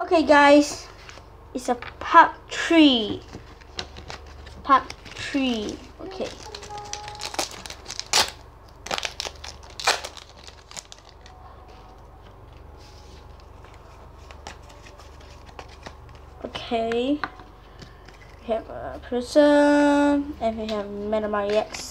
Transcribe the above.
Okay, guys, it's a part three. Part three. Okay. Okay. We have a person and we have Metamari X.